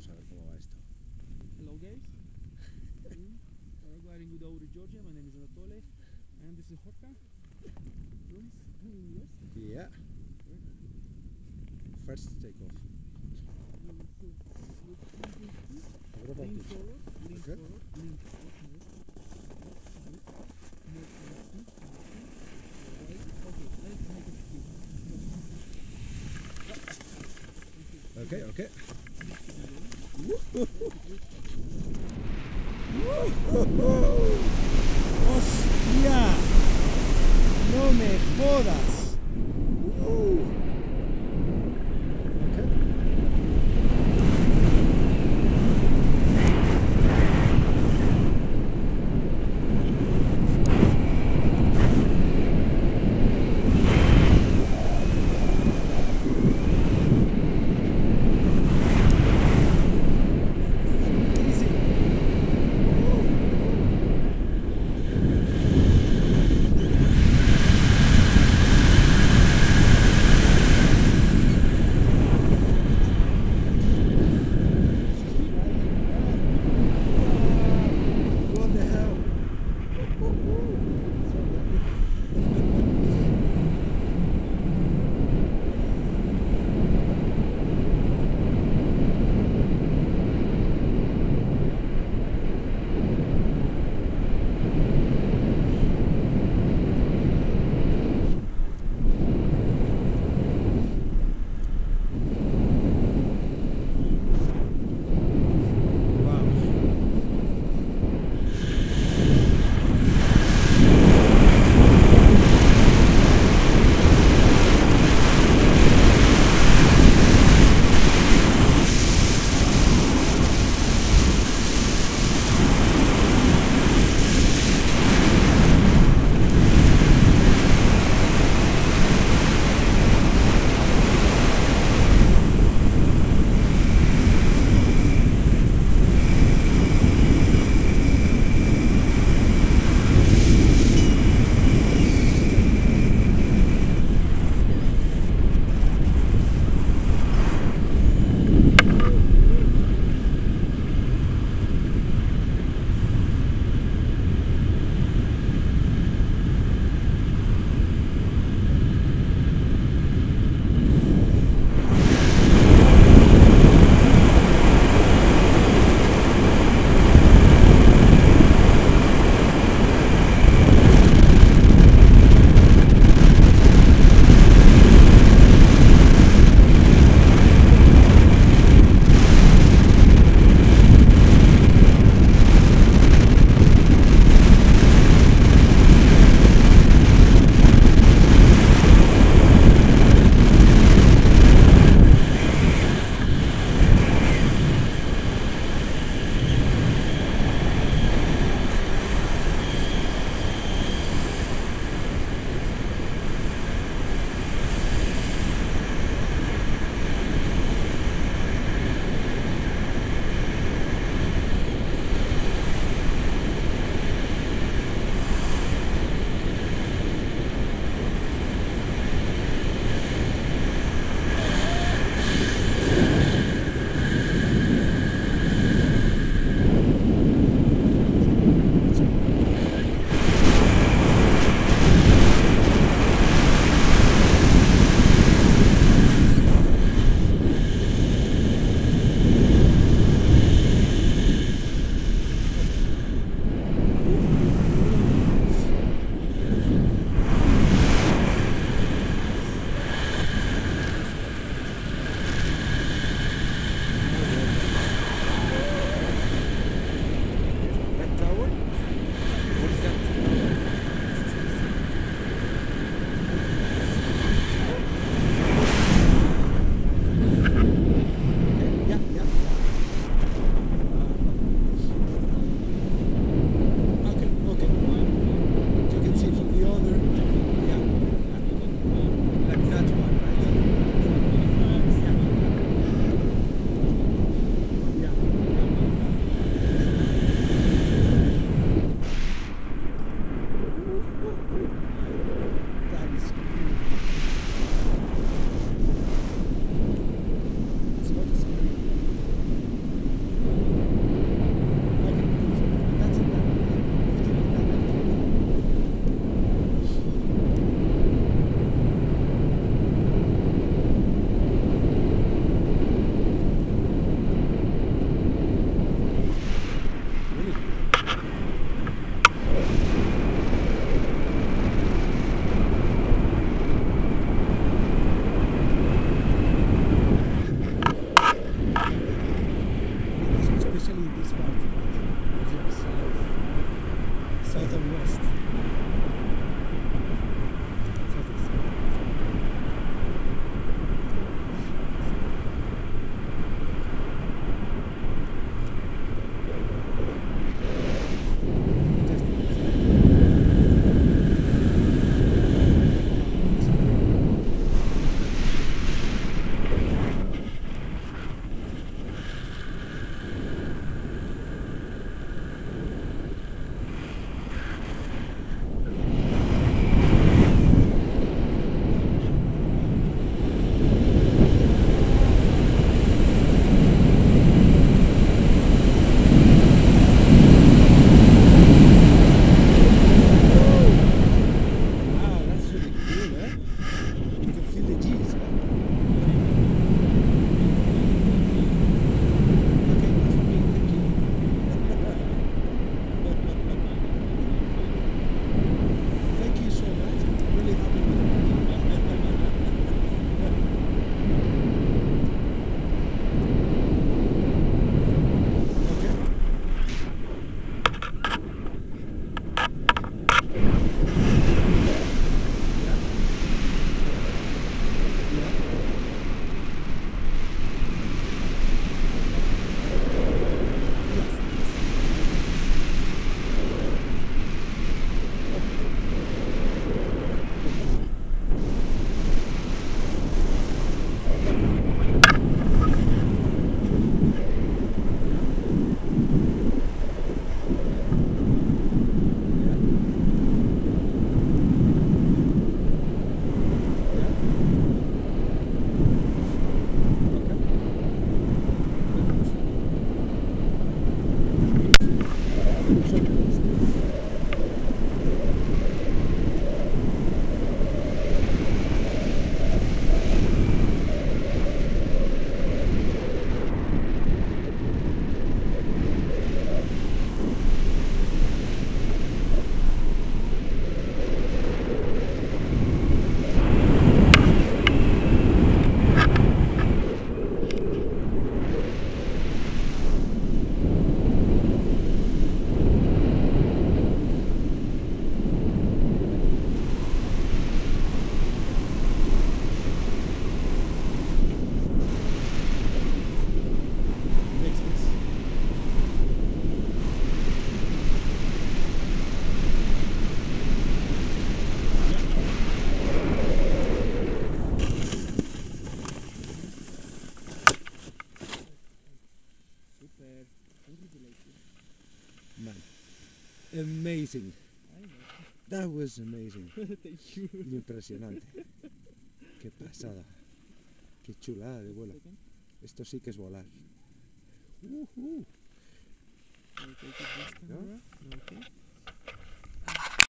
Vamos a ver cómo va esto. Hello guys. Mm, Paragliding Gudauri Georgia. My name is Anatole. And this is Horka. Rooms in US. Yeah. First takeoff. So, with three, two, two. Abro Lean poquito. forward, lean Okay. forward, lean forward. Okay, okay. ¡Hostia! ¡No me jodas! Amazing. That was amazing. Thank you. Impresionante. Qué pasada. Qué chulada de vuelo. Esto sí que es volar. It this No?